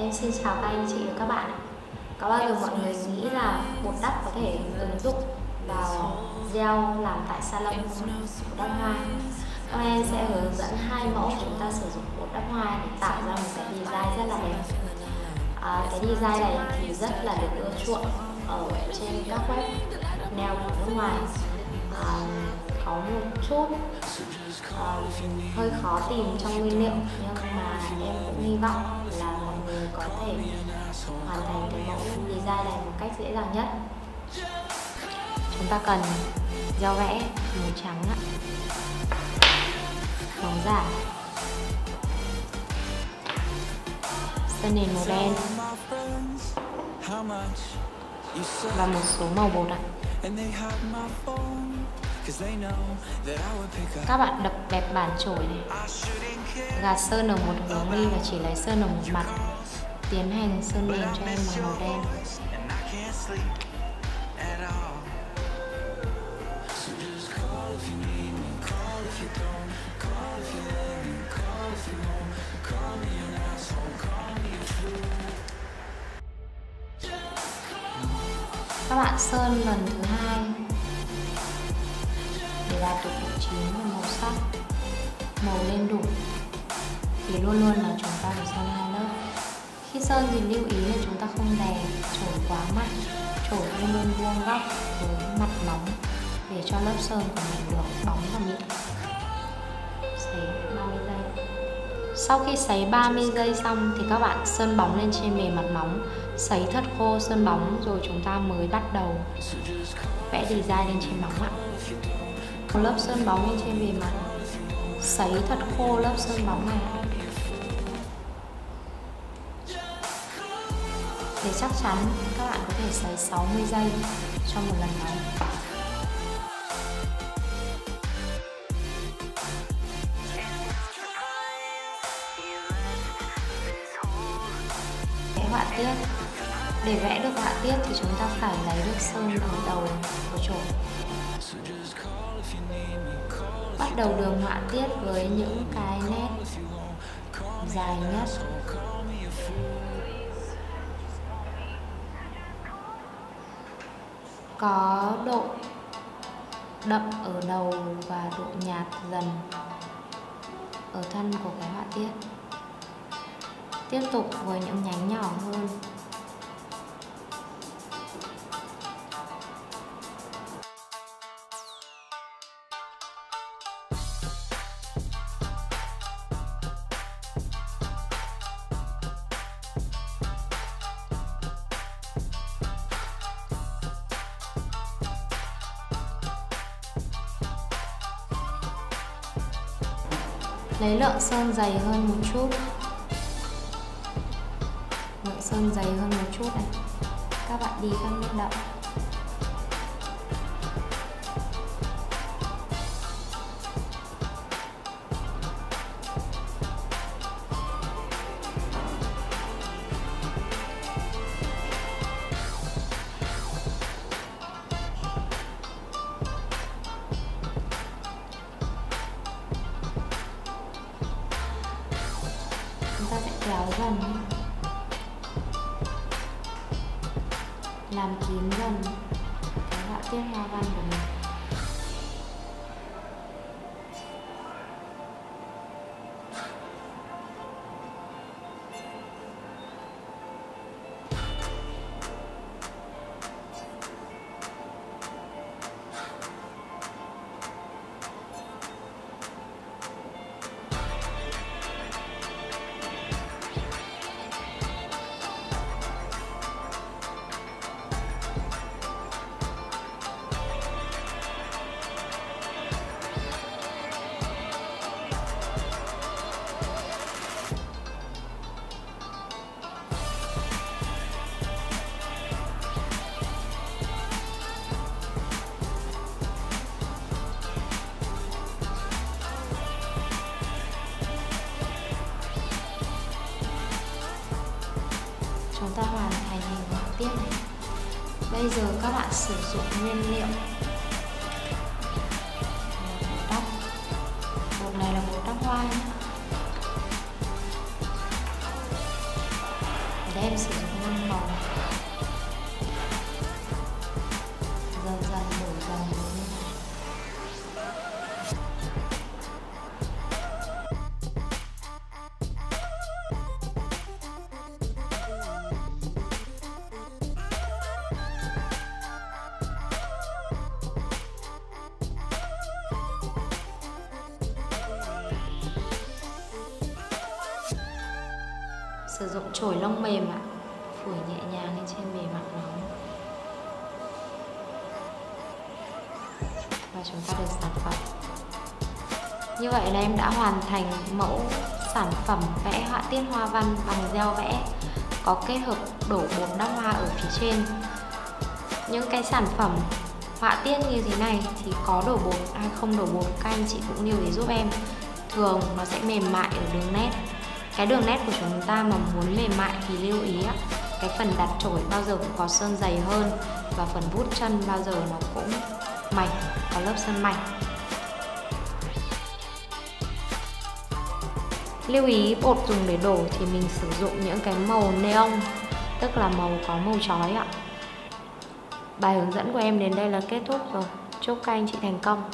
Em xin chào các anh chị và các bạn Có bao giờ mọi người nghĩ là bột đắp có thể ứng dụng vào gel làm tại salon bột đắp hoa. Hôm nay em sẽ hướng dẫn hai mẫu chúng ta sử dụng bột đắp hoa để tạo ra một cái design rất là đẹp. À, Cái design này thì rất là được ưa chuộng ở trên các web nail của nước ngoài. À, có một chút. Uh, hơi khó tìm trong nguyên liệu nhưng mà em cũng hy vọng là mọi người có thể hoàn thành cái mẫu design này một cách dễ dàng nhất. Chúng ta cần dao vẽ màu trắng ạ. Màu giả. Sơn nền màu đen. Và một số màu bột ạ các bạn đập đẹp bản chổi này. Gạt sơn ở một hướng đi và chỉ lấy sơn ở một mặt. Tiến hành sơn nền cho em bằng màu đen. Các bạn sơn lần thứ hai đạt được vị trí và màu sắc, màu lên đủ. Thì luôn luôn là chúng ta phải sơn hai lớp. Khi sơn thì lưu ý là chúng ta không đè trổ quá mạnh, trổ luôn luôn vuông góc với mặt nóng để cho lớp sơn của mình được bóng và mịn sấy 30 giây. Sau khi sấy 30 giây xong thì các bạn sơn bóng lên trên bề mặt móng sấy thật khô sơn bóng rồi chúng ta mới bắt đầu vẽ design lên trên móng ạ lớp sơn bóng lên trên bề mặt. Sấy thật khô lớp sơn bóng này. Để chắc chắn, các bạn có thể sấy 60 giây trong một lần nóng vẽ họa tiết để vẽ được họa tiết thì chúng ta phải lấy được sơn ở đầu của chổi bắt đầu đường họa tiết với những cái nét dài nhất. Có độ đậm ở đầu và độ nhạt dần ở thân của cái họa tiết. Tiếp tục với những nhánh nhỏ hơn. Lấy lượng sơn dày hơn một chút. Lượng sơn dày hơn một chút này. Các bạn đi các nước đậm kéo dần làm kín dần cái họa tiết hoa văn của mình. Ta hoàn thành hình họa tiết này. Bây giờ các bạn sử dụng nguyên liệu. Bột bột này là bột tóc hoa nhé sẽ em sử dụng năm màu sử dụng chổi lông mềm ạ. Phủi nhẹ nhàng lên trên bề mặt nó. Và chúng ta được sản phẩm. Như vậy là em đã hoàn thành mẫu sản phẩm vẽ họa tiết hoa văn bằng gel vẽ, có kết hợp đổ bột đắp hoa ở phía trên. Những cái sản phẩm họa tiết như thế này thì có đổ bột hay không đổ bột, các anh chị cũng lưu ý giúp em. Thường nó sẽ mềm mại ở đường nét cái đường nét của chúng ta mà muốn mềm mại thì lưu ý á, cái phần đặt chổi bao giờ cũng có sơn dày hơn và phần vút chân bao giờ nó cũng mảnh, có lớp sơn mảnh. Lưu ý, bột dùng để đổ thì mình sử dụng những cái màu neon, tức là màu có màu chói ạ. Bài hướng dẫn của em đến đây là kết thúc rồi. Chúc các anh chị thành công.